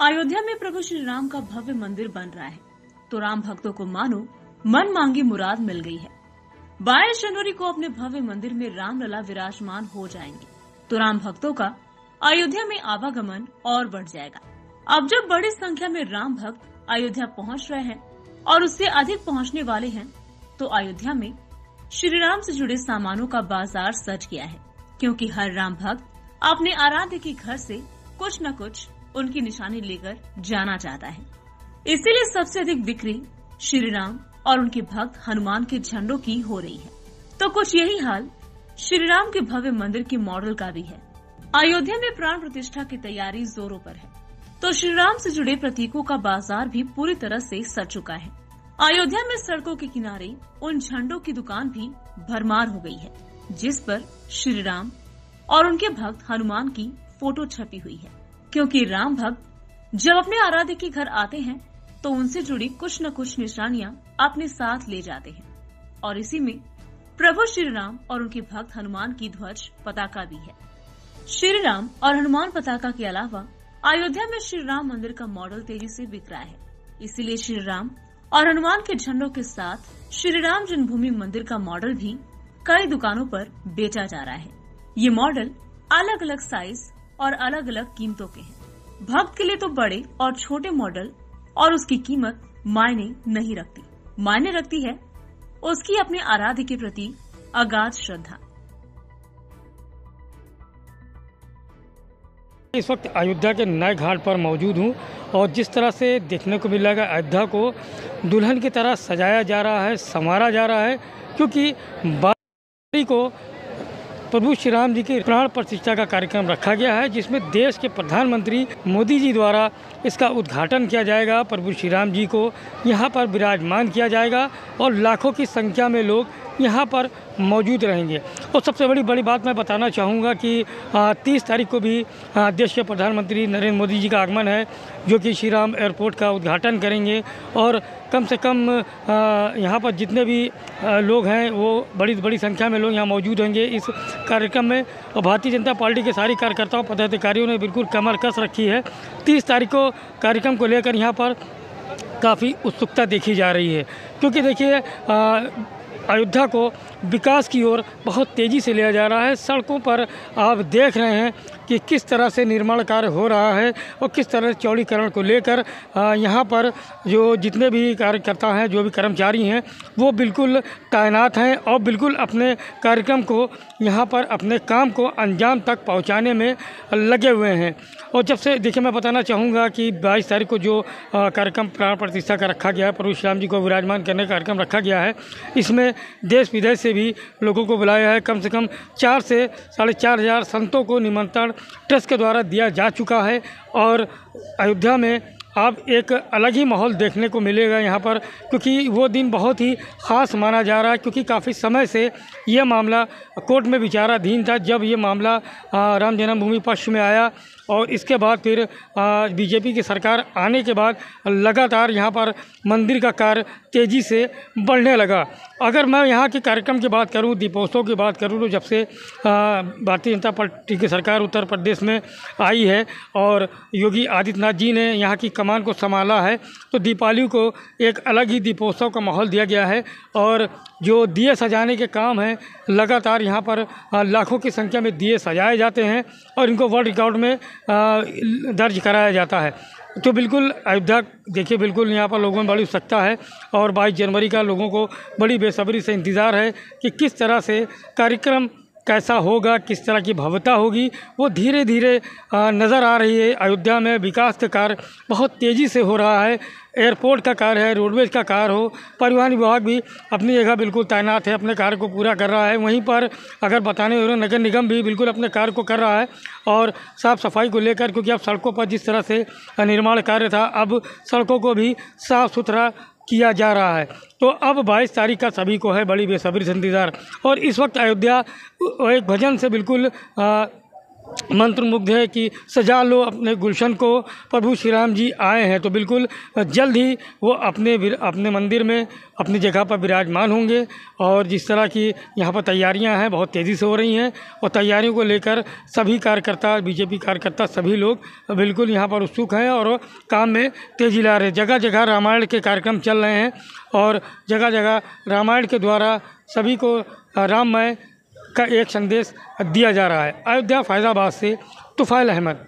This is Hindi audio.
अयोध्या में प्रभु श्री राम का भव्य मंदिर बन रहा है। तो राम भक्तों को मानो, मन मांगी मुराद मिल गई है। बाईस जनवरी को अपने भव्य मंदिर में रामलला विराजमान हो जाएँगे। तो राम भक्तों का अयोध्या में आवागमन और बढ़ जाएगा। अब जब बड़ी संख्या में राम भक्त अयोध्या पहुँच रहे हैं और उससे अधिक पहुँचने वाले हैं तो अयोध्या में श्री राम से जुड़े सामानों का बाज़ार सज गया है। क्योंकि हर राम भक्त अपने आराध्य के घर से कुछ न कुछ उनकी निशानी लेकर जाना चाहता है। इसीलिए सबसे अधिक बिक्री श्री राम और उनके भक्त हनुमान के झंडों की हो रही है। तो कुछ यही हाल श्री राम के भव्य मंदिर के मॉडल का भी है। अयोध्या में प्राण प्रतिष्ठा की तैयारी जोरों पर है। तो श्री राम से जुड़े प्रतीकों का बाज़ार भी पूरी तरह से सज चुका है। अयोध्या में सड़कों के किनारे उन झंडों की दुकान भी भरमार हो गई है, जिस पर श्री राम और उनके भक्त हनुमान की फ़ोटो छपी हुई है। क्योंकि राम भक्त जब अपने आराध्य के घर आते हैं तो उनसे जुड़ी कुछ न कुछ निशानियाँ अपने साथ ले जाते हैं। और इसी में प्रभु श्री राम और उनके भक्त हनुमान की ध्वज पताका भी है। श्री राम और हनुमान पताका के अलावा अयोध्या में श्री राम मंदिर का मॉडल तेज़ी से बिक रहा है। इसीलिए श्री राम और हनुमान के झंडों के साथ श्री राम जन्मभूमि मंदिर का मॉडल भी कई दुकानों पर बेचा जा रहा है। ये मॉडल अलग अलग साइज़ और अलग अलग कीमतों के हैं। भक्त के लिए तो बड़े और छोटे मॉडल और उसकी कीमत मायने नहीं रखती। मायने रखती है उसकी अपने आराध्य के प्रति अगाध श्रद्धा। इस वक्त अयोध्या के नए घाट पर मौजूद हूँ और जिस तरह से देखने को मिल रहा है अयोध्या को दुल्हन की तरह सजाया जा रहा है, संवारा जा रहा है, क्योंकि को प्रभु श्री राम जी के प्राण प्रतिष्ठा का कार्यक्रम रखा गया है, जिसमें देश के प्रधानमंत्री मोदी जी द्वारा इसका उद्घाटन किया जाएगा। प्रभु श्री राम जी को यहाँ पर विराजमान किया जाएगा और लाखों की संख्या में लोग यहाँ पर मौजूद रहेंगे। और सबसे बड़ी बड़ी बात मैं बताना चाहूँगा कि तीस तारीख को भी देश के प्रधानमंत्री नरेंद्र मोदी जी का आगमन है, जो कि श्री राम एयरपोर्ट का उद्घाटन करेंगे। और कम से कम यहाँ पर जितने भी लोग हैं, वो बड़ी बड़ी संख्या में लोग यहाँ मौजूद होंगे इस कार्यक्रम में। और भारतीय जनता पार्टी के सारी कार्यकर्ताओं, पदाधिकारियों ने बिल्कुल कमर कस रखी है। तीस तारीख को कार्यक्रम को लेकर यहाँ पर काफ़ी उत्सुकता देखी जा रही है। क्योंकि देखिए अयोध्या को विकास की ओर बहुत तेज़ी से लिया जा रहा है। सड़कों पर आप देख रहे हैं कि किस तरह से निर्माण कार्य हो रहा है और किस तरह चौड़ीकरण को लेकर यहाँ पर जो जितने भी कार्यकर्ता हैं, जो भी कर्मचारी हैं, वो बिल्कुल तैनात हैं और बिल्कुल अपने कार्यक्रम को यहाँ पर अपने काम को अंजाम तक पहुँचाने में लगे हुए हैं। और जब से, देखिए, मैं बताना चाहूँगा कि बाईस तारीख को जो कार्यक्रम प्राण प्रतिष्ठा का रखा गया है, प्रभु श्याम जी को विराजमान करने का कार्यक्रम रखा गया है, इसमें देश विदेश से भी लोगों को बुलाया है। कम से कम चार से साढ़े चार हज़ार संतों को निमंत्रण ट्रस्ट के द्वारा दिया जा चुका है और अयोध्या में अब एक अलग ही माहौल देखने को मिलेगा यहाँ पर, क्योंकि वो दिन बहुत ही ख़ास माना जा रहा है, क्योंकि काफ़ी समय से यह मामला कोर्ट में विचाराधीन था। जब ये मामला राम जन्मभूमि पक्ष में आया और इसके बाद फिर बीजेपी की सरकार आने के बाद लगातार यहाँ पर मंदिर का कार्य तेज़ी से बढ़ने लगा। अगर मैं यहाँ के कार्यक्रम की बात करूँ, दीपोत्सव की बात करूँ तो जब से भारतीय जनता पार्टी की सरकार उत्तर प्रदेश में आई है और योगी आदित्यनाथ जी ने यहाँ की कमान को संभाला है तो दीपावली को एक अलग ही दीपोत्सव का माहौल दिया गया है और जो दिए सजाने के काम हैं, लगातार यहाँ पर लाखों की संख्या में दिए सजाए जाते हैं और इनको वर्ल्ड रिकॉर्ड में दर्ज कराया जाता है। तो बिल्कुल, अयोध्या, देखिए, बिल्कुल यहाँ पर लोगों में बड़ी उत्सुकता है और बाईस जनवरी का लोगों को बड़ी बेसब्री से इंतज़ार है कि किस तरह से कार्यक्रम कैसा होगा, किस तरह की भव्यता होगी, वो धीरे धीरे नज़र आ रही है। अयोध्या में विकास का कार्य बहुत तेज़ी से हो रहा है। एयरपोर्ट का कार्य है, रोडवेज़ का कार्य हो, परिवहन विभाग भी अपनी जगह बिल्कुल तैनात है, अपने कार्य को पूरा कर रहा है। वहीं पर अगर बताने हो नगर निगम भी बिल्कुल अपने कार्य को कर रहा है और साफ़ सफ़ाई को लेकर, क्योंकि अब सड़कों पर जिस तरह से निर्माण कार्य था, अब सड़कों को भी साफ़ सुथरा किया जा रहा है। तो अब बाईस तारीख का सभी को है बड़ी बेसब्री से इंतज़ार। और इस वक्त अयोध्या एक भजन से बिल्कुल मंत्रमुग्ध है कि सजा लो अपने गुलशन को। प्रभु श्री राम जी आए हैं तो बिल्कुल जल्द ही वो अपने अपने मंदिर में अपनी जगह पर विराजमान होंगे और जिस तरह की यहाँ पर तैयारियाँ हैं, बहुत तेज़ी से हो रही हैं और तैयारियों को लेकर सभी कार्यकर्ता, बीजेपी कार्यकर्ता सभी लोग बिल्कुल यहाँ पर उत्सुक हैं और काम में तेज़ी ला रहे जगह जगह रामायण के कार्यक्रम चल रहे हैं और जगह जगह रामायण के द्वारा सभी को राममय का एक संदेश दिया जा रहा है। अयोध्या फैज़ाबाद से तुफ़ैल अहमद।